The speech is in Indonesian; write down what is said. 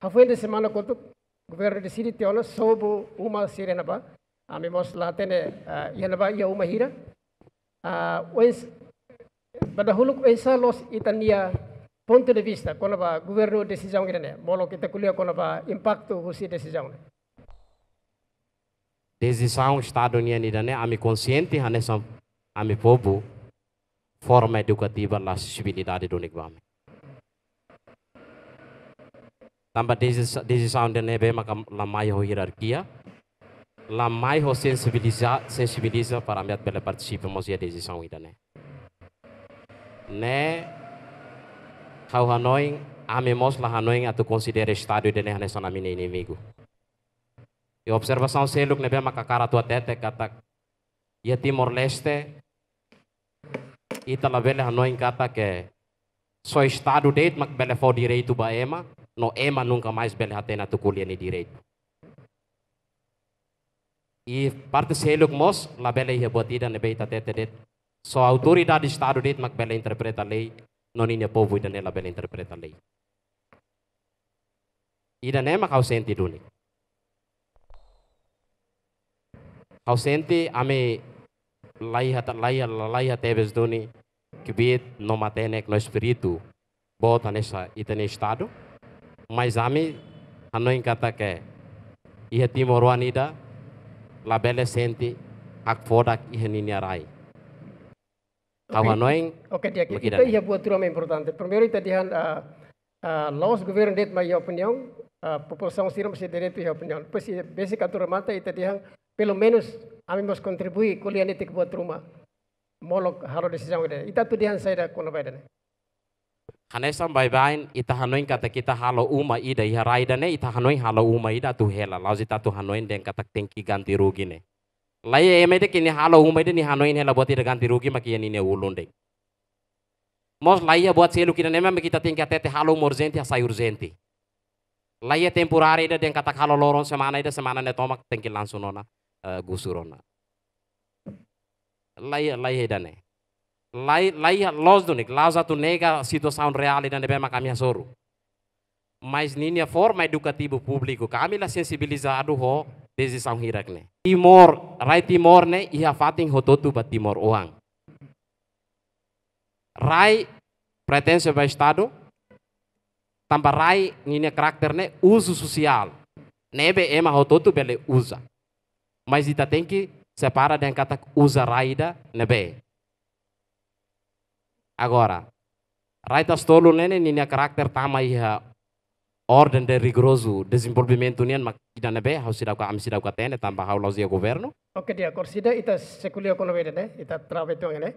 a fim de semana o governo decide ter uma sobo uma sirena ba a mim mos lá tem ia ba ia uma hira. A ois badahuluk esa los itania ponto de vista quando ba governo decisão grande molo kita kuliah quando ba impacto husi decisão decisão estadunidense né ami consciente hanessa ami povo forma educativa la acessibilidade do negócio tambah decisão de nebe maka la mai ho hierarquia. La mai ho sensibiliza sensibiliza para ambiat bela participa mos ya decisão ida né? Né how hanoi ame mos la hanoi atu considera estado de né hanessa na mine inimigo. E observação seluk nebe maka cara tua tete kata ia Timor Leste ita la vele hanoi kata que só estado deit mak bele fo direito ba ema no ema nunca mais bele hatena tu kulia ni direito. E parte seluk mos la bele ia botida ne beita tete det. Só autoridade estado deit mak bele interpreta lei non inia povo ida nela bele interpreta lei. Ida nema kau senti duni kau senti ame lai hata lai lai teves duni kibit no matenek no espírito bota nessa itene estado mas ame anoin kata ke ia timor wanida la bele senti hak fodak ihe nini arai Kau anoin Oke, dia kita ia buat terlalu importante. Primeiro, kita dihan uh, uh, los governo det mai opinião, uh, população siram se direito e opinião. Depois, basic atura mata, kita dihan pelo menos contribui kuliah nitik buat rumah. Molok halo decisão ide. Ita tu dihan saya kono bai dane. Hanesa bai bain ita hanoin kata kita halo uma ida iha raida ne ita hanoin halo uma ida tu hela laus ita tu hanoin den kata tengki ganti rugi ne. Lai emede kini halo uma ida ni hanoin hela buat ida ganti rugi maki ya nine ulun dek. Mos lai buat selu kita nema kita tengki tete halo urgente asai urgente. Lai temporária ida den kata halo loron semana ida semana ne tomak tengki langsung nona uh, gusurona. Lai lai ida ne. Lai lai los dunik, laus atu nega situação real ida ne bema kami soru. Mas ninia forma educativo público, kami la sensibilizado ho hirak ne. Timor, rai Timor ne iha fating hototu ba Timor oang. Rai pretensio ba Estado, tambah rai ninia karakter ne uso social. Nebe ema hototu bele usa. Mas ita tem que separar den kata usa raida nebe. Agora, raita stolo nene ninia karakter tama iha ordem de rigoroso desenvolvimento nian mak ida nebe hau sidau ka am sidau ka tene tambah hau lauzia governo. Oke dia korsida ita sekulia kono bai dane, ita trabe ne.